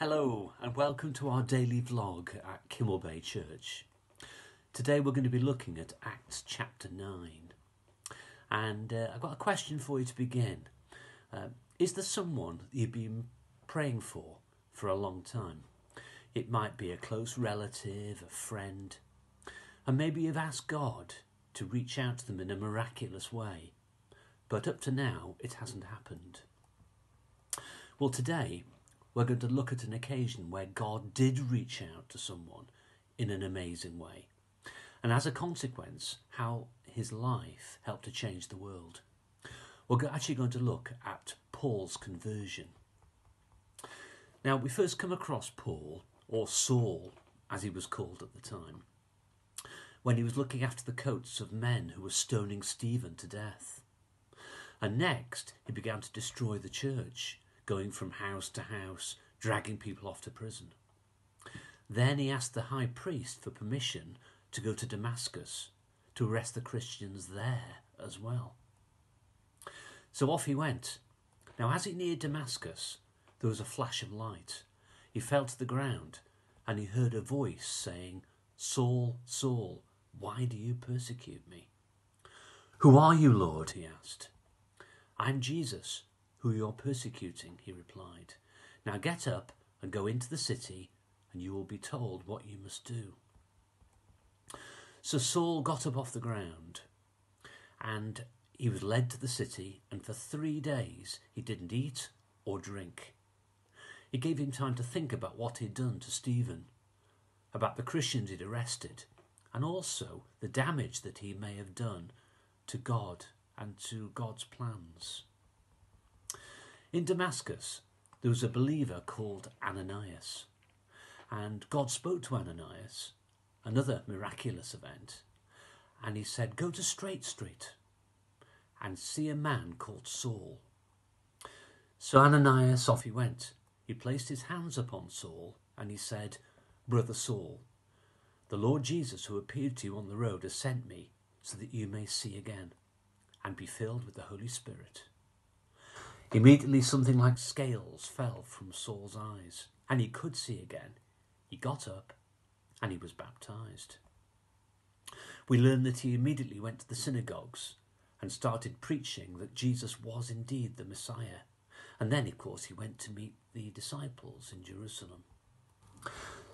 Hello, and welcome to our daily vlog at Kinmel Bay Church. Today we're going to be looking at Acts chapter 9. And uh, I've got a question for you to begin. Uh, is there someone you've been praying for for a long time? It might be a close relative, a friend, and maybe you've asked God to reach out to them in a miraculous way. But up to now, it hasn't happened. Well, today we're going to look at an occasion where God did reach out to someone in an amazing way. And as a consequence, how his life helped to change the world. We're actually going to look at Paul's conversion. Now, we first come across Paul, or Saul as he was called at the time, when he was looking after the coats of men who were stoning Stephen to death. And next, he began to destroy the church going from house to house, dragging people off to prison. Then he asked the high priest for permission to go to Damascus to arrest the Christians there as well. So off he went. Now, as he neared Damascus, there was a flash of light. He fell to the ground and he heard a voice saying, Saul, Saul, why do you persecute me? Who are you, Lord? he asked. I'm Jesus who you're persecuting, he replied. Now get up and go into the city, and you will be told what you must do. So Saul got up off the ground, and he was led to the city, and for three days he didn't eat or drink. It gave him time to think about what he'd done to Stephen, about the Christians he'd arrested, and also the damage that he may have done to God and to God's plans. In Damascus, there was a believer called Ananias, and God spoke to Ananias, another miraculous event, and he said, Go to Straight Street and see a man called Saul. So Ananias off he went. He placed his hands upon Saul and he said, Brother Saul, the Lord Jesus who appeared to you on the road has sent me so that you may see again and be filled with the Holy Spirit. Immediately something like scales fell from Saul's eyes, and he could see again. He got up, and he was baptized. We learn that he immediately went to the synagogues and started preaching that Jesus was indeed the Messiah. And then, of course, he went to meet the disciples in Jerusalem.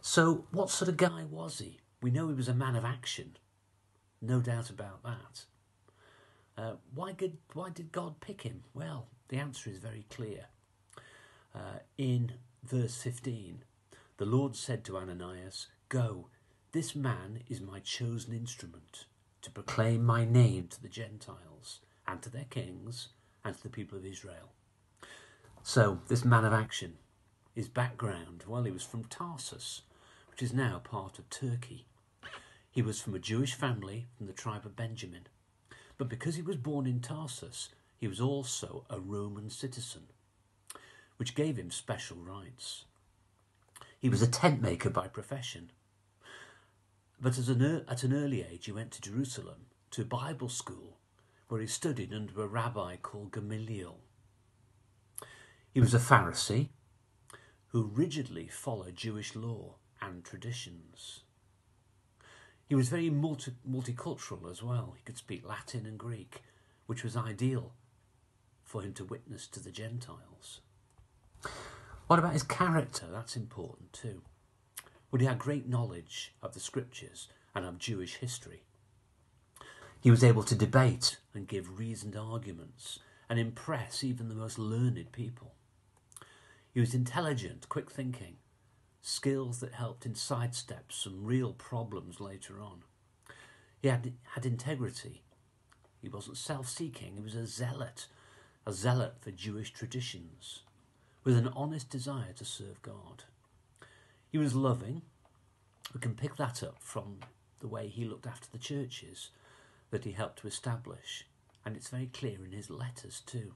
So, what sort of guy was he? We know he was a man of action. No doubt about that. Uh, why, did, why did God pick him? Well, the answer is very clear. Uh, in verse 15, the Lord said to Ananias, Go, this man is my chosen instrument to proclaim my name to the Gentiles and to their kings and to the people of Israel. So, this man of action, his background, well, he was from Tarsus, which is now part of Turkey. He was from a Jewish family from the tribe of Benjamin. But because he was born in Tarsus, he was also a Roman citizen, which gave him special rights. He was a tent maker by profession. But an, at an early age, he went to Jerusalem to Bible school, where he studied under a rabbi called Gamaliel. He was a Pharisee who rigidly followed Jewish law and traditions. He was very multi- multicultural as well. He could speak Latin and Greek, which was ideal for him to witness to the Gentiles. What about his character? That's important too. Would he have great knowledge of the scriptures and of Jewish history? He was able to debate and give reasoned arguments and impress even the most learned people. He was intelligent, quick thinking, skills that helped him sidestep some real problems later on. He had, had integrity. He wasn't self seeking, he was a zealot a zealot for Jewish traditions, with an honest desire to serve God. He was loving. We can pick that up from the way he looked after the churches that he helped to establish, and it's very clear in his letters too.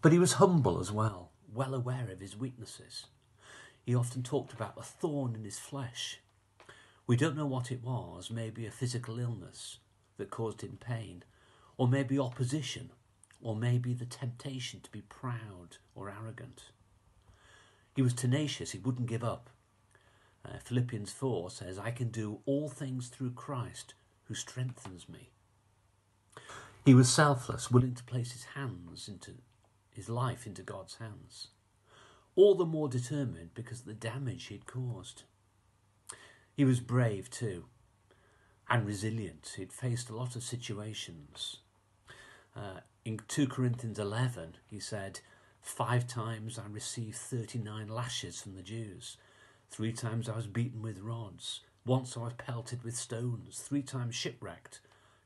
But he was humble as well, well aware of his weaknesses. He often talked about a thorn in his flesh. We don't know what it was, maybe a physical illness that caused him pain, or maybe opposition or maybe the temptation to be proud or arrogant. He was tenacious, he wouldn't give up. Uh, Philippians 4 says, I can do all things through Christ who strengthens me. He was selfless, willing to place his hands into his life into God's hands. All the more determined because of the damage he'd caused. He was brave too and resilient. He'd faced a lot of situations. Uh, in 2 Corinthians 11, he said, Five times I received 39 lashes from the Jews. Three times I was beaten with rods. Once I was pelted with stones. Three times shipwrecked.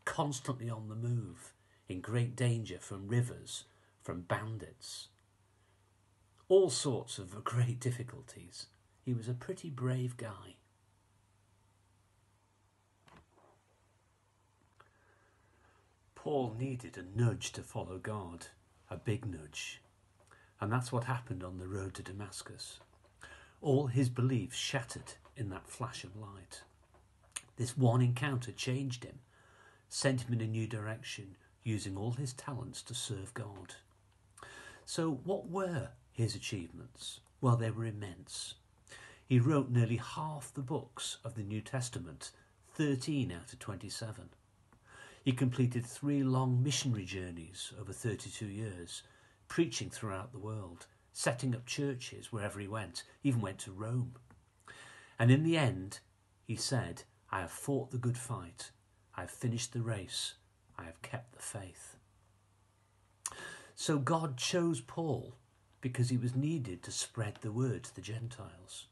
Constantly on the move. In great danger from rivers, from bandits. All sorts of great difficulties. He was a pretty brave guy. Paul needed a nudge to follow God, a big nudge. And that's what happened on the road to Damascus. All his beliefs shattered in that flash of light. This one encounter changed him, sent him in a new direction, using all his talents to serve God. So, what were his achievements? Well, they were immense. He wrote nearly half the books of the New Testament, 13 out of 27. He completed three long missionary journeys over 32 years, preaching throughout the world, setting up churches wherever he went, even went to Rome. And in the end, he said, I have fought the good fight, I have finished the race, I have kept the faith. So God chose Paul because he was needed to spread the word to the Gentiles.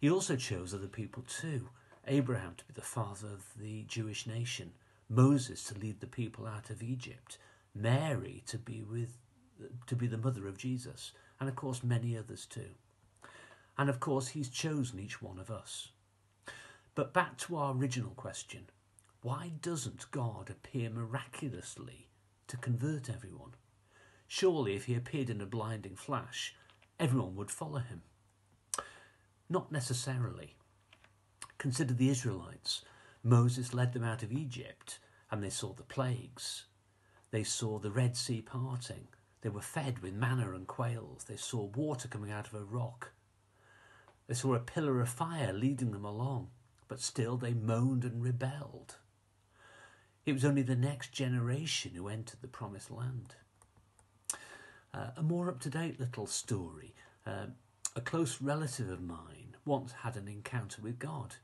He also chose other people too Abraham to be the father of the Jewish nation, Moses to lead the people out of Egypt, Mary to be with to be the mother of Jesus, and of course many others too. And of course he's chosen each one of us. But back to our original question, why doesn't God appear miraculously to convert everyone? Surely if he appeared in a blinding flash, everyone would follow him. Not necessarily. Consider the Israelites. Moses led them out of Egypt and they saw the plagues. They saw the Red Sea parting. They were fed with manna and quails. They saw water coming out of a rock. They saw a pillar of fire leading them along, but still they moaned and rebelled. It was only the next generation who entered the promised land. Uh, a more up to date little story. Uh, a close relative of mine once had an encounter with God.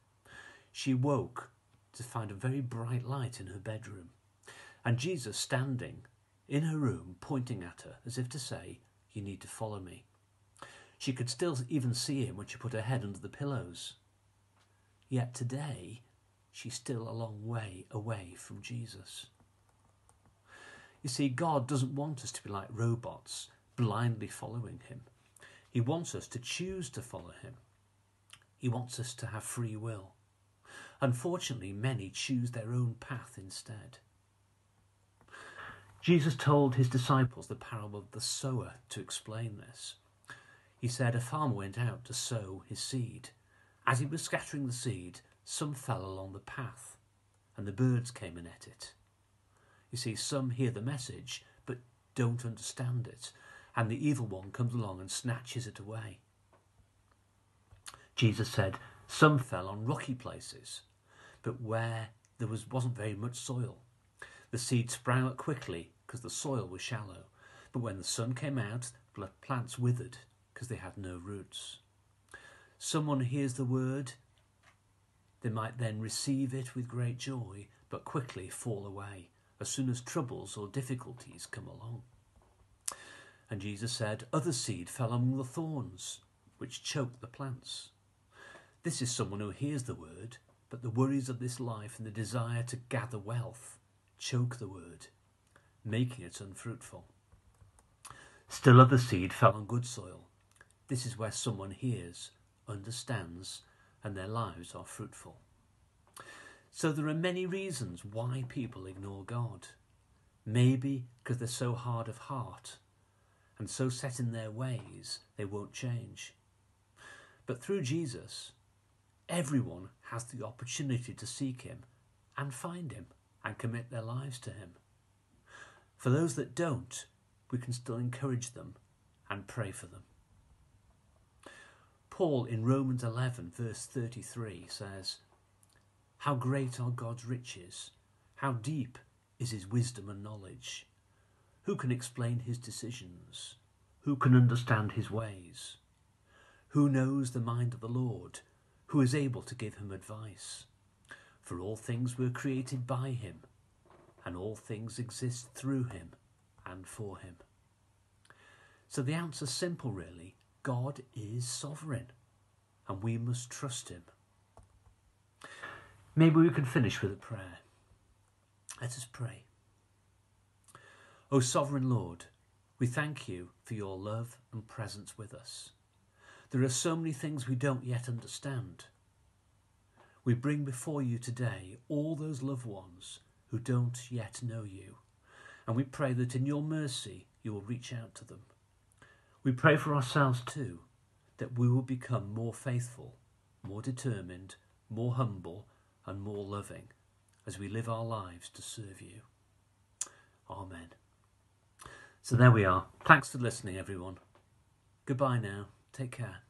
She woke to find a very bright light in her bedroom, and Jesus standing in her room, pointing at her as if to say, You need to follow me. She could still even see him when she put her head under the pillows. Yet today, she's still a long way away from Jesus. You see, God doesn't want us to be like robots, blindly following him. He wants us to choose to follow him. He wants us to have free will. Unfortunately, many choose their own path instead. Jesus told his disciples the parable of the sower to explain this. He said, A farmer went out to sow his seed. As he was scattering the seed, some fell along the path, and the birds came and ate it. You see, some hear the message, but don't understand it, and the evil one comes along and snatches it away. Jesus said, Some fell on rocky places, but where there was, wasn't very much soil. The seed sprang up quickly because the soil was shallow, but when the sun came out, the plants withered because they had no roots. Someone hears the word, they might then receive it with great joy, but quickly fall away as soon as troubles or difficulties come along. And Jesus said, Other seed fell among the thorns, which choked the plants. This is someone who hears the word, but the worries of this life and the desire to gather wealth choke the word, making it unfruitful. Still other seed fell on good soil. This is where someone hears, understands, and their lives are fruitful. So there are many reasons why people ignore God. Maybe because they're so hard of heart and so set in their ways they won't change. But through Jesus, everyone has the opportunity to seek Him and find Him and commit their lives to Him. For those that don't, we can still encourage them and pray for them. Paul in Romans 11, verse 33 says, How great are God's riches! How deep is his wisdom and knowledge! Who can explain his decisions? Who can understand his ways? Who knows the mind of the Lord? Who is able to give him advice? For all things were created by him, and all things exist through him and for him. So the answer's simple, really. God is sovereign, and we must trust him. Maybe we can finish with a prayer. Let us pray. O sovereign Lord, we thank you for your love and presence with us. There are so many things we don't yet understand. We bring before you today all those loved ones who don't yet know you, and we pray that in your mercy you will reach out to them. We pray for ourselves too, that we will become more faithful, more determined, more humble, and more loving as we live our lives to serve you. Amen. So there we are. Thanks for listening, everyone. Goodbye now. Take care.